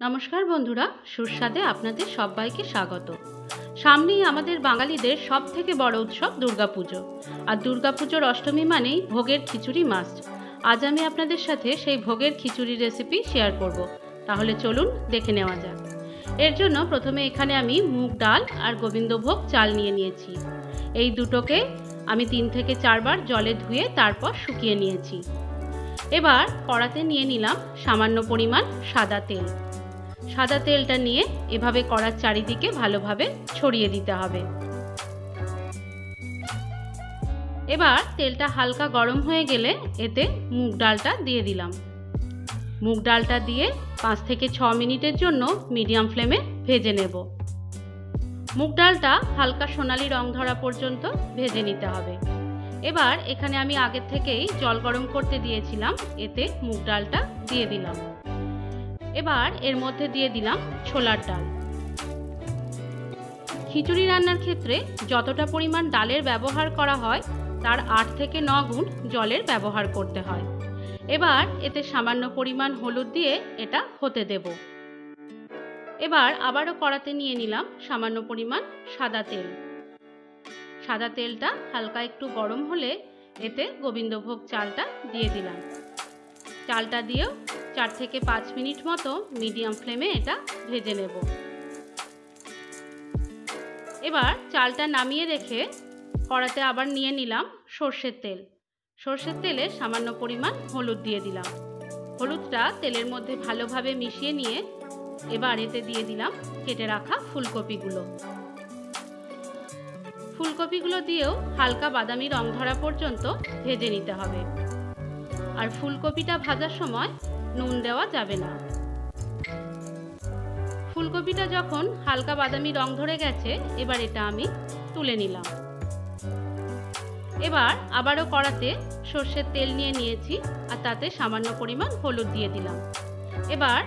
নমস্কার বন্ধুরা, সুস্বাদে আপনাদের সবাইকে স্বাগত। সামনেই আমাদের বাঙালিদের সব থেকে বড় উৎসব দুর্গাপুজো। আর দুর্গাপুজোর অষ্টমী মানেই ভোগের খিচুড়ি মাস্ট আজ আমি আপনাদের সাথে সেই ভোগের খিচুড়ি রেসিপি শেয়ার করব। তাহলে চলুন দেখে নেওয়া যাক। এর জন্য প্রথমে এখানে আমি মুগ ডাল আর গোবিন্দভোগ চাল নিয়ে নিয়েছি। এই দুটোকে আমি তিন থেকে চারবার জলে ধুয়ে তারপর শুকিয়ে নিয়েছি। এবার কড়াতে নিয়ে নিলাম সামান্য পরিমাণ সাদা তেল। সাদা তেলটা নিয়ে এভাবে কড়ার চারিদিকে ভালোভাবে ছড়িয়ে দিতে হবে। এবার তেলটা হালকা গরম হয়ে গেলে এতে মুগ ডালটা দিয়ে দিলাম। মুগ ডালটা দিয়ে পাঁচ থেকে ছ মিনিটের জন্য মিডিয়াম ফ্লেমে ভেজে নেব। মুগ ডালটা হালকা সোনালি রং ধরা পর্যন্ত ভেজে নিতে হবে। এবার এখানে আমি আগের থেকেই জল গরম করতে দিয়েছিলাম, এতে মুগ ডালটা দিয়ে দিলাম। এবার এর মধ্যে দিয়ে দিলাম ছোলার ডাল। খিচুড়ি রান্নার ক্ষেত্রে যতটা পরিমাণ ডালের ব্যবহার করা হয়, তার আট থেকে ন গুণ জলের ব্যবহার করতে হয়। এবার এতে সামান্য পরিমাণ হলুদ দিয়ে এটা হতে দেব। এবার আবারও কড়াতে নিয়ে নিলাম সামান্য পরিমাণ সাদা তেল। সাদা তেলটা হালকা একটু গরম হলে এতে গোবিন্দভোগ চালটা দিয়ে দিলাম। চালটা দিয়েও চার থেকে পাঁচ মিনিট মতো মিডিয়াম ফ্লেমে এটা ভেজে নেব। এবার চালটা নামিয়ে রেখে কড়াতে আবার নিয়ে নিলাম সর্ষের তেল। সর্ষের তেলে সামান্য পরিমাণ হলুদ দিয়ে দিলাম। হলুদটা তেলের মধ্যে ভালোভাবে মিশিয়ে নিয়ে এবার এতে দিয়ে দিলাম কেটে রাখা ফুলকপিগুলো। ফুলকপিগুলো দিয়েও হালকা বাদামি রং ধরা পর্যন্ত ভেজে নিতে হবে। আর ফুলকপিটা ভাজার সময় নুন দেওয়া যাবে না। ফুলকপিটা যখন হালকা বাদামি রং ধরে গেছে, এবার এটা আমি তুলে নিলাম। এবার আবারও কড়াতে সর্ষের তেল নিয়ে নিয়েছি, আর তাতে সামান্য পরিমাণ হলুদ দিয়ে দিলাম। এবার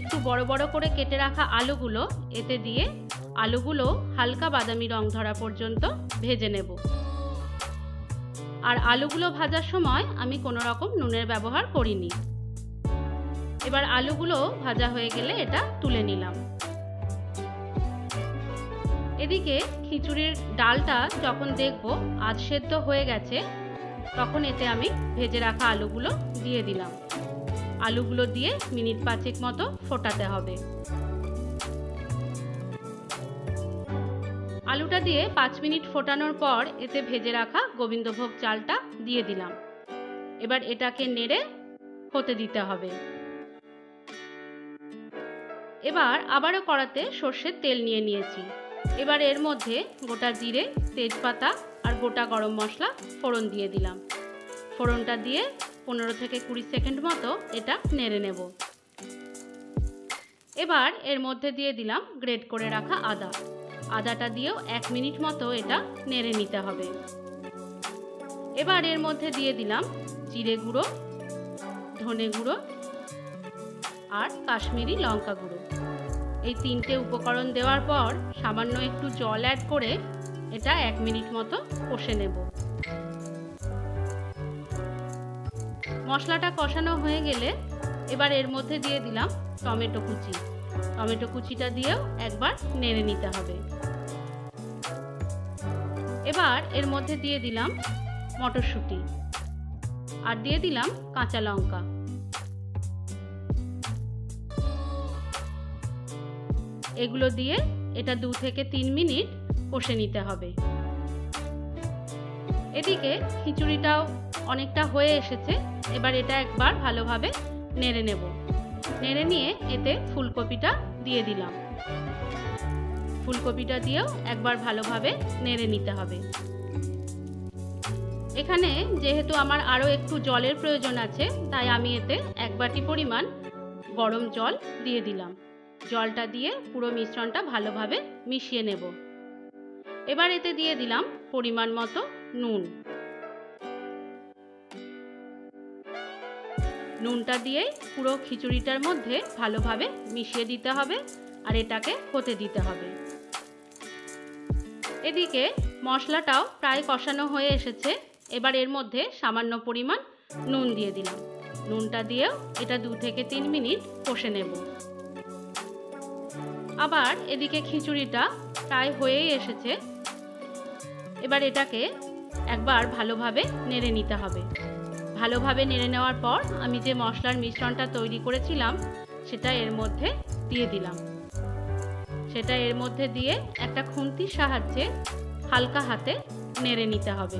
একটু বড় বড় করে কেটে রাখা আলুগুলো, এতে দিয়ে আলুগুলো হালকা বাদামি রং ধরা পর্যন্ত ভেজে নেব। আর আলুগুলো ভাজার সময় আমি কোনো রকম নুনের ব্যবহার করিনি। এবার আলুগুলো ভাজা হয়ে গেলে এটা তুলে নিলাম। এদিকে খিচুড়ির ডালটা যখন দেখব আজ সেদ্ধ হয়ে গেছে, তখন এতে আমি ভেজে রাখা আলুগুলো দিয়ে দিলাম। আলুগুলো দিয়ে মিনিট পাঁচেক মতো ফোটাতে হবে। আলুটা দিয়ে পাঁচ মিনিট ফোটানোর পর এতে ভেজে রাখা গোবিন্দভোগ চালটা দিয়ে দিলাম। এবার এটাকে নেড়ে হতে দিতে হবে। এবার আবারও কড়াতে সর্ষের তেল নিয়ে নিয়েছি। এবার এর মধ্যে গোটা জিরে, তেজপাতা আর গোটা গরম মশলা ফোড়ন দিয়ে দিলাম। ফোড়নটা দিয়ে পনেরো থেকে কুড়ি সেকেন্ড মতো এটা নেড়ে নেব। এবার এর মধ্যে দিয়ে দিলাম গ্রেট করে রাখা আদা। আদাটা দিয়েও এক মিনিট মতো এটা নেড়ে নিতে হবে। এবার এর মধ্যে দিয়ে দিলাম জিরে গুঁড়ো, ধনে গুঁড়ো আর কাশ্মীরি লঙ্কা গুঁড়ো। এই তিনটে উপকরণ দেওয়ার পর সামান্য একটু জল অ্যাড করে এটা এক মিনিট মতো কষে নেব। মশলাটা কষানো হয়ে গেলে এবার এর মধ্যে দিয়ে দিলাম টমেটো কুচি। টমেটো কুচিটা দিয়েও একবার নেড়ে নিতে হবে। এবার এর মধ্যে দিয়ে দিলাম মটরশুঁটি। আর দিয়ে দিলাম কাঁচা লঙ্কা। এগুলো দিয়ে এটা দু থেকে তিন মিনিট কষে নিতে হবে। এদিকে খিচুড়িটাও অনেকটা হয়ে এসেছে, এবার এটা একবার ভালোভাবে নেড়ে নেব। নেড়ে নিয়ে এতে ফুলকপিটা দিয়ে দিলাম। ফুলকপিটা দিয়েও একবার ভালোভাবে নেড়ে নিতে হবে। এখানে যেহেতু আমার আরও একটু জলের প্রয়োজন আছে, তাই আমি এতে এক বাটি পরিমাণ গরম জল দিয়ে দিলাম। জলটা দিয়ে পুরো মিশ্রণটা ভালোভাবে মিশিয়ে নেব। এবার এতে দিয়ে দিলাম পরিমাণ মতো নুন। নুনটা দিয়ে পুরো খিচুড়িটার মধ্যে ভালোভাবে মিশিয়ে দিতে হবে আর এটাকে হতে দিতে হবে। এদিকে মশলাটাও প্রায় কষানো হয়ে এসেছে। এবার এর মধ্যে সামান্য পরিমাণ নুন দিয়ে দিলাম। নুনটা দিয়েও এটা দু থেকে তিন মিনিট কষে নেব। আবার এদিকে খিচুড়িটা প্রায় হয়েই এসেছে। এবার এটাকে একবার ভালোভাবে নেড়ে নিতে হবে। ভালোভাবে নেড়ে নেওয়ার পর আমি যে মশলার মিশ্রণটা তৈরি করেছিলাম, সেটা এর মধ্যে দিয়ে দিলাম। সেটা এর মধ্যে দিয়ে একটা খুন্তির সাহায্যে হালকা হাতে নেড়ে নিতে হবে।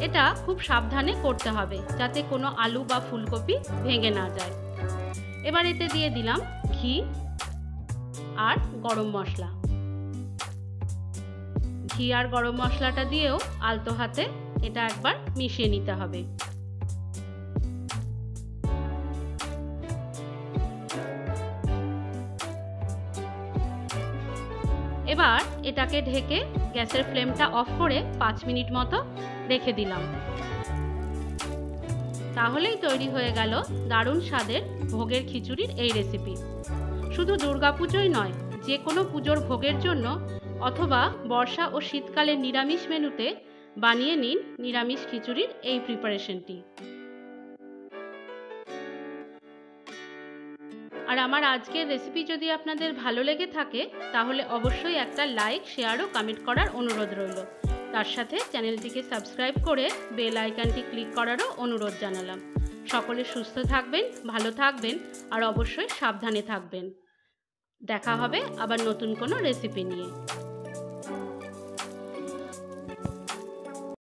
এটা খুব সাবধানে করতে হবে, যাতে কোনো আলু বা ফুলকপি ভেঙে না যায়। এবার এতে দিয়ে দিলাম ঘি আর গরম মশলা। ঘি আর গরম মশলাটা দিয়েও আলতো হাতে এটা একবার মিশিয়ে নিতে হবে। এবার এটাকে ঢেকে গ্যাসের ফ্লেমটা অফ করে পাঁচ মিনিট মতো রেখে দিলাম। তাহলেই তৈরি হয়ে গেল দারুণ স্বাদের ভোগের খিচুড়ির এই রেসিপি শুধু দুর্গাপুজোই নয়, যে কোনো পুজোর ভোগের জন্য অথবা বর্ষা ও শীতকালের নিরামিষ মেনুতে বানিয়ে নিন নিরামিষ খিচুড়ির এই প্রিপারেশনটি আর আমার আজকের রেসিপি যদি আপনাদের ভালো লেগে থাকে, তাহলে অবশ্যই একটা লাইক শেয়ার ও কমেন্ট করার অনুরোধ রইল। তার সাথে চ্যানেলটিকে সাবস্ক্রাইব করে বেল আইকনটি ক্লিক করারও অনুরোধ জানালাম। সকলে সুস্থ থাকবেন, ভালো থাকবেন আর অবশ্যই সাবধানে থাকবেন। দেখা হবে আবার নতুন কোনো রেসিপি নিয়ে।